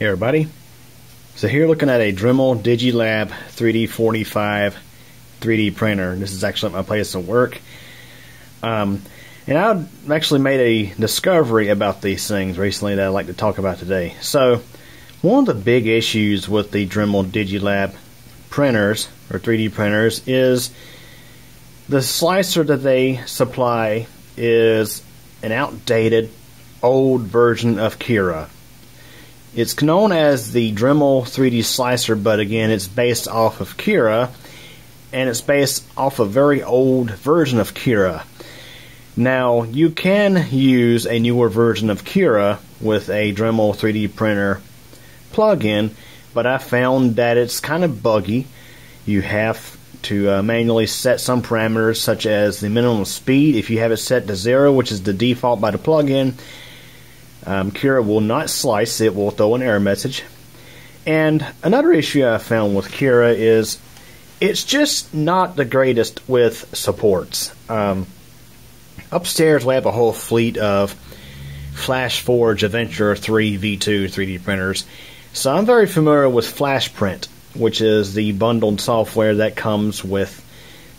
Hey everybody. So here looking at a Dremel Digilab 3D45 3D printer. This is actually my place of work. Um, and I actually made a discovery about these things recently that I'd like to talk about today. So one of the big issues with the Dremel Digilab printers or 3D printers is the slicer that they supply is an outdated old version of Cura. It's known as the Dremel 3D Slicer, but again, it's based off of Cura, and it's based off a very old version of Cura. Now, you can use a newer version of Cura with a Dremel 3D printer plug-in, but I found that it's kind of buggy. You have to uh, manually set some parameters such as the minimum speed. If you have it set to zero, which is the default by the plugin, um, Cura will not slice, it will throw an error message. And another issue I found with Cura is it's just not the greatest with supports. Um, upstairs, we have a whole fleet of FlashForge Adventure 3 V2 3D printers. So I'm very familiar with FlashPrint, which is the bundled software that comes with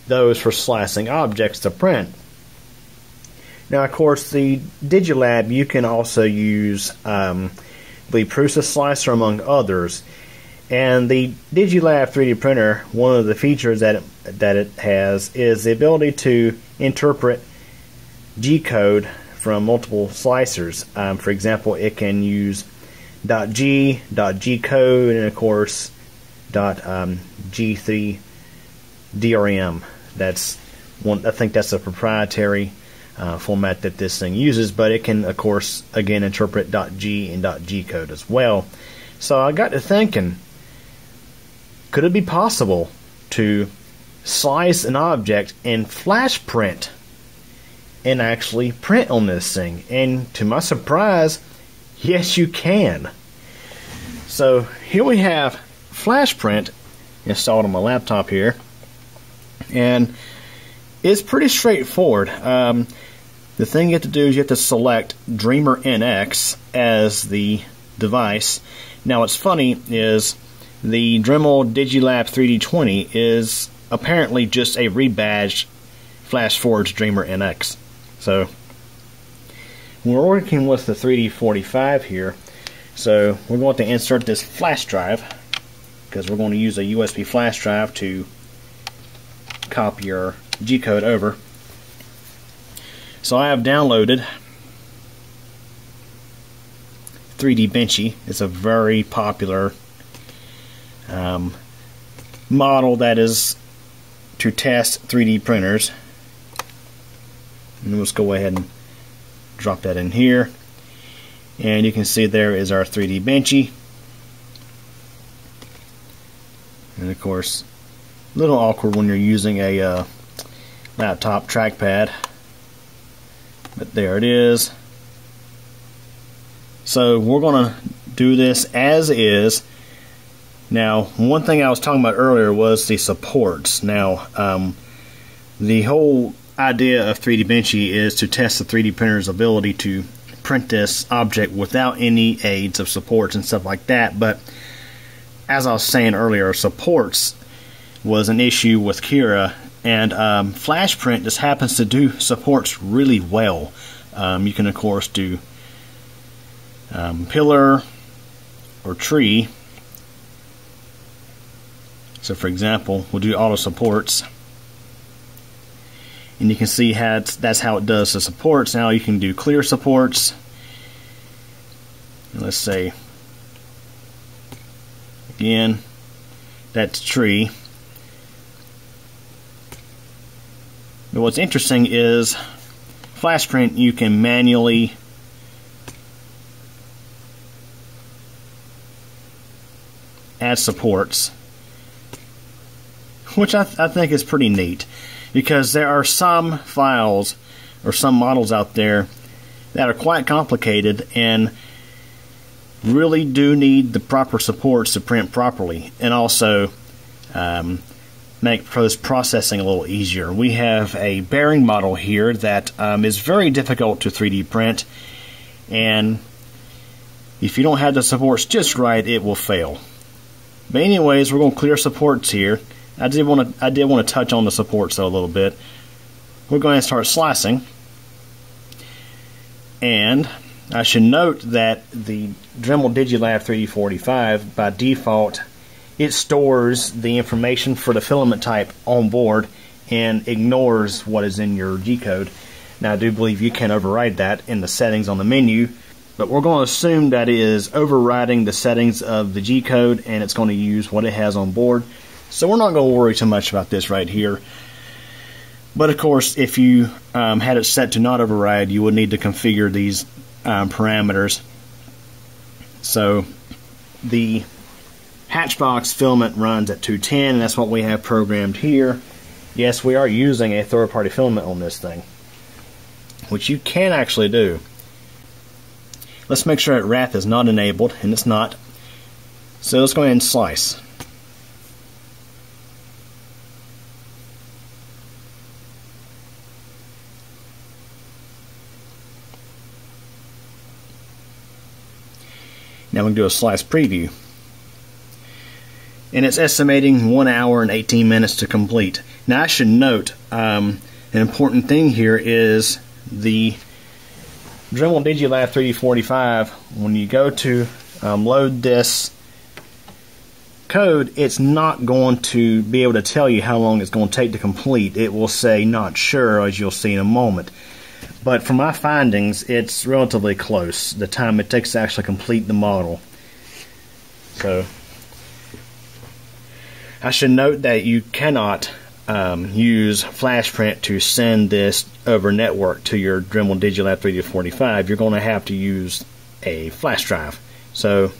those for slicing objects to print. Now, of course, the Digilab, you can also use um, the Prusa Slicer, among others. And the Digilab 3D printer, one of the features that it, that it has is the ability to interpret G code from multiple slicers. Um, for example, it can use .g, .g code, and of course um, .g3 DRM. That's one. I think that's a proprietary uh, format that this thing uses, but it can, of course, again interpret .g and .g code as well. So I got to thinking, could it be possible to slice an object in FlashPrint and actually print on this thing? And to my surprise, yes, you can. So here we have FlashPrint installed on my laptop here, and it's pretty straightforward. Um, the thing you have to do is you have to select Dreamer NX as the device. Now, what's funny is the Dremel Digilab 3D20 is apparently just a rebadged FlashForge Dreamer NX. So, we're working with the 3D45 here. So, we're going to insert this flash drive because we're going to use a USB flash drive to copy our G code over. So I have downloaded 3D Benchy. It's a very popular um, model that is to test 3D printers. And let's go ahead and drop that in here. And you can see there is our 3D Benchy. And of course, a little awkward when you're using a uh, laptop trackpad. But there it is. So we're going to do this as is. Now, one thing I was talking about earlier was the supports. Now, um, the whole idea of 3D Benchy is to test the 3D printer's ability to print this object without any aids of supports and stuff like that. But as I was saying earlier, supports was an issue with Cura and um, FlashPrint just happens to do supports really well. Um, you can of course do um, pillar or tree. So for example, we'll do auto supports. And you can see how that's how it does the supports. Now you can do clear supports. let's say again, that's tree. But what's interesting is FlashPrint you can manually add supports which I, th I, think is pretty neat because there are some files or some models out there that are quite complicated and really do need the proper supports to print properly. And also um, make post processing a little easier. We have a bearing model here that um, is very difficult to 3D print, and if you don't have the supports just right, it will fail. But anyways, we're going to clear supports here. I did want to I did want to touch on the supports though a little bit. We're going to start slicing. And I should note that the Dremel Digilab 3D45 by default it stores the information for the filament type on board and ignores what is in your G code. Now I do believe you can override that in the settings on the menu but we're going to assume that it is overriding the settings of the G code and it's going to use what it has on board. So we're not going to worry too much about this right here. But of course, if you um, had it set to not override, you would need to configure these um, parameters. So the Hatchbox filament runs at 210, and that's what we have programmed here. Yes, we are using a third-party filament on this thing, which you can actually do. Let's make sure that wrap is not enabled, and it's not. So let's go ahead and slice. Now we can do a slice preview. And it's estimating 1 hour and 18 minutes to complete. Now I should note, um, an important thing here is the Dremel Digilab 3D45, when you go to um, load this code, it's not going to be able to tell you how long it's going to take to complete. It will say not sure, as you'll see in a moment. But from my findings, it's relatively close, the time it takes to actually complete the model. So, I should note that you cannot um, use FlashPrint to send this over network to your Dremel Digilab 3D45, you're going to have to use a flash drive. So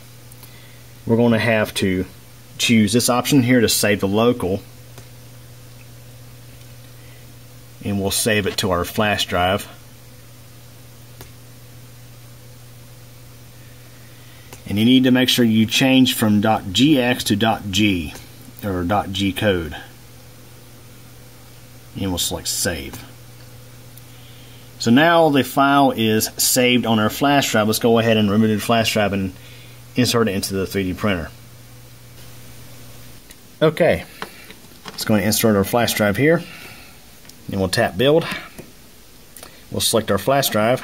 we're going to have to choose this option here to save the local and we'll save it to our flash drive. And you need to make sure you change from .gx to .g or .g code and we'll select save. So now the file is saved on our flash drive. Let's go ahead and remove the flash drive and insert it into the 3D printer. Okay, let's go and insert our flash drive here. And we'll tap build. We'll select our flash drive.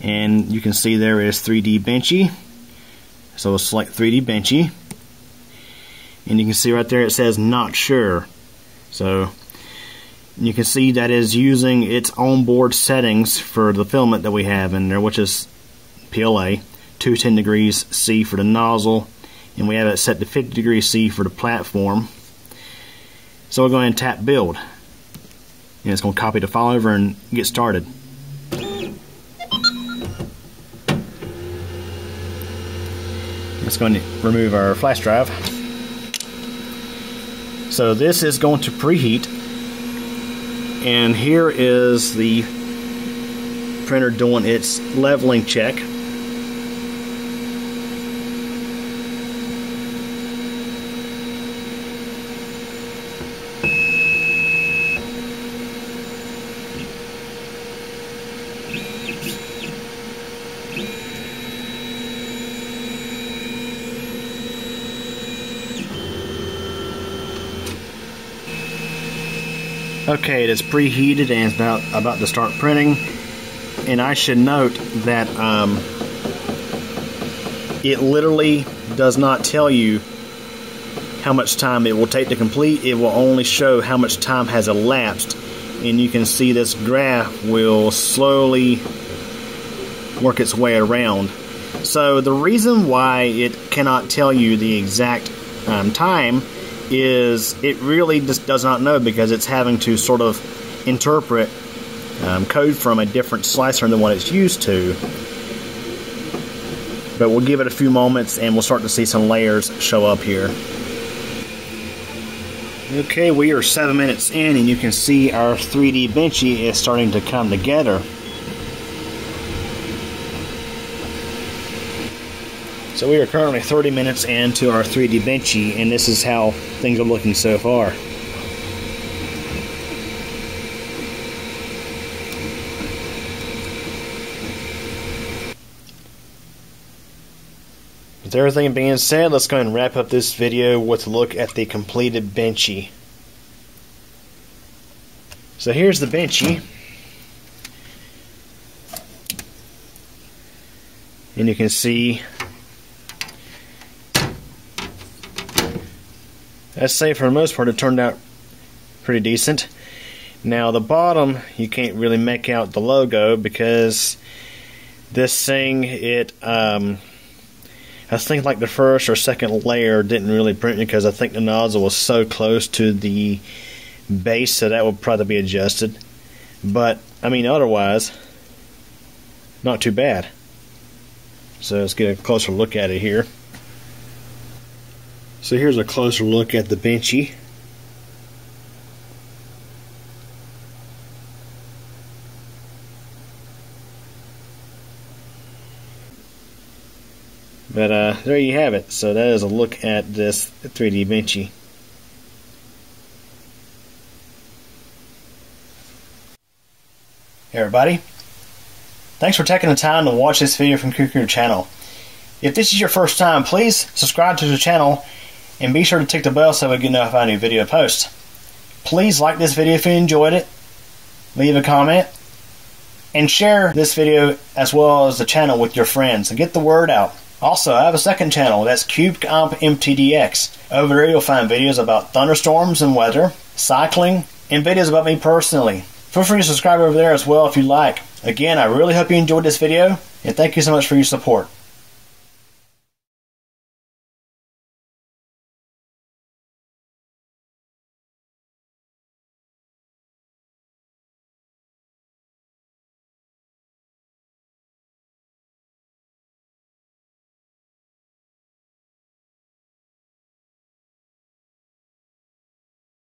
And you can see there is 3D Benchy. So we'll select 3D Benchy. And you can see right there it says not sure. So you can see that is using its onboard settings for the filament that we have in there, which is PLA, 210 degrees C for the nozzle, and we have it set to 50 degrees C for the platform. So we'll go ahead and tap build. And it's going to copy the file over and get started. Let's go and remove our flash drive. So this is going to preheat and here is the printer doing its leveling check. Okay, it is preheated and about, about to start printing. And I should note that um, it literally does not tell you how much time it will take to complete. It will only show how much time has elapsed. And you can see this graph will slowly work its way around. So the reason why it cannot tell you the exact um, time is it really just does not know because it's having to sort of interpret um, code from a different slicer than what it's used to. But we'll give it a few moments and we'll start to see some layers show up here. Okay, we are seven minutes in and you can see our 3D Benchy is starting to come together. So we are currently 30 minutes into our 3D Benchy, and this is how things are looking so far. with everything being said, let's go ahead and wrap up this video with a look at the completed Benchy. So here's the Benchy. And you can see I'd say for the most part it turned out pretty decent. Now the bottom you can't really make out the logo because this thing it um, I think like the first or second layer didn't really print because I think the nozzle was so close to the base so that would probably be adjusted. But I mean otherwise not too bad. So let's get a closer look at it here. So here's a closer look at the Benchy. But uh, there you have it. So that is a look at this 3D Benchy. Hey everybody. Thanks for taking the time to watch this video from Kuku channel. If this is your first time, please subscribe to the channel and be sure to tick the bell so we get notified a new video posts. Please like this video if you enjoyed it, leave a comment, and share this video as well as the channel with your friends and get the word out. Also, I have a second channel, that's CubeComp MTDX. Over there you'll find videos about thunderstorms and weather, cycling, and videos about me personally. Feel free to subscribe over there as well if you like. Again, I really hope you enjoyed this video, and thank you so much for your support.